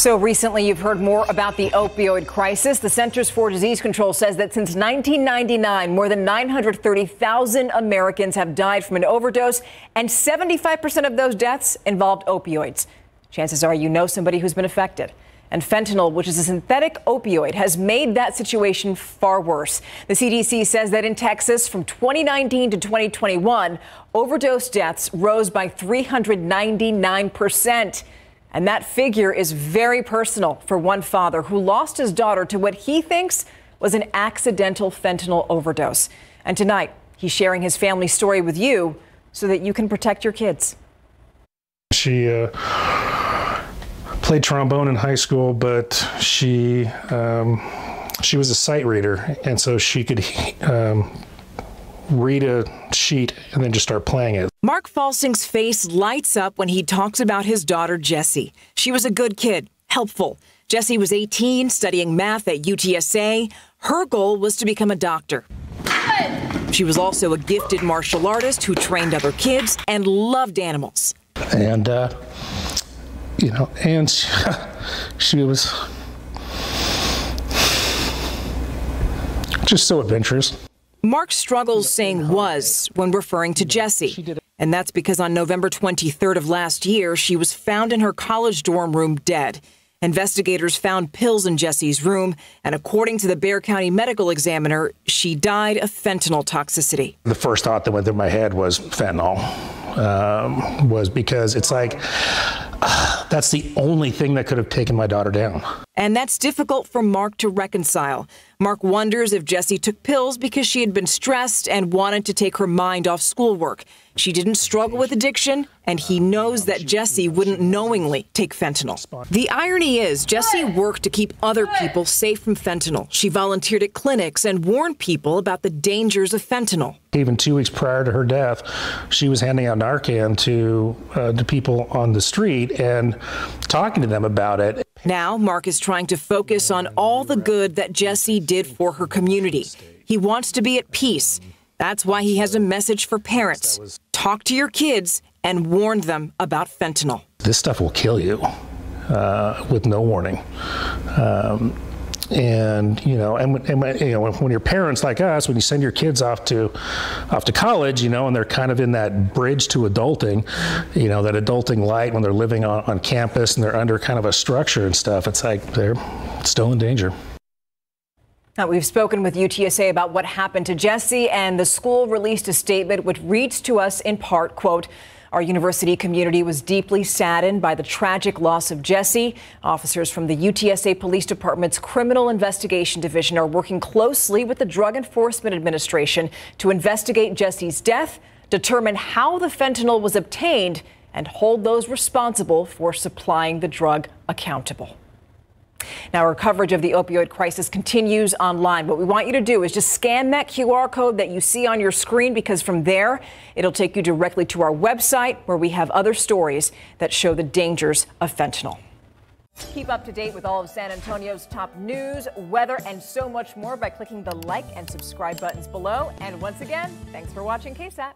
So recently, you've heard more about the opioid crisis. The Centers for Disease Control says that since 1999, more than 930,000 Americans have died from an overdose, and 75% of those deaths involved opioids. Chances are you know somebody who's been affected. And fentanyl, which is a synthetic opioid, has made that situation far worse. The CDC says that in Texas, from 2019 to 2021, overdose deaths rose by 399 percent. And that figure is very personal for one father who lost his daughter to what he thinks was an accidental fentanyl overdose. And tonight, he's sharing his family story with you so that you can protect your kids. She uh, played trombone in high school, but she um, she was a sight reader, and so she could um, read a sheet and then just start playing it. Mark Fahlsing's face lights up when he talks about his daughter, Jessie. She was a good kid, helpful. Jessie was 18, studying math at UTSA. Her goal was to become a doctor. She was also a gifted martial artist who trained other kids and loved animals. And, uh, you know, and she, she was just so adventurous. Mark struggles saying was when referring to Jessie. And that's because on November 23rd of last year, she was found in her college dorm room dead. Investigators found pills in Jessie's room, and according to the Bexar County medical examiner, she died of fentanyl toxicity. The first thought that went through my head was fentanyl, um, was because it's like, uh, that's the only thing that could have taken my daughter down. And that's difficult for Mark to reconcile. Mark wonders if Jessie took pills because she had been stressed and wanted to take her mind off schoolwork. She didn't struggle with addiction, and he knows that Jessie wouldn't knowingly take fentanyl. The irony is, Jessie worked to keep other people safe from fentanyl. She volunteered at clinics and warned people about the dangers of fentanyl. Even two weeks prior to her death, she was handing out Narcan to uh, to people on the street and talking to them about it. Now, Mark is trying to focus on all the good that Jesse did for her community. He wants to be at peace. That's why he has a message for parents. Talk to your kids and warn them about fentanyl. This stuff will kill you uh, with no warning. Um, and you know, and, and you know, when your parents like us, when you send your kids off to off to college, you know, and they're kind of in that bridge to adulting, you know, that adulting light when they're living on, on campus and they're under kind of a structure and stuff, it's like they're still in danger. Now, we've spoken with UTSA about what happened to Jesse, and the school released a statement which reads to us in part, quote, our university community was deeply saddened by the tragic loss of Jesse. Officers from the UTSA Police Department's Criminal Investigation Division are working closely with the Drug Enforcement Administration to investigate Jesse's death, determine how the fentanyl was obtained, and hold those responsible for supplying the drug accountable. Now, our coverage of the opioid crisis continues online. What we want you to do is just scan that QR code that you see on your screen because from there, it'll take you directly to our website where we have other stories that show the dangers of fentanyl. Keep up to date with all of San Antonio's top news, weather, and so much more by clicking the like and subscribe buttons below. And once again, thanks for watching KSAT.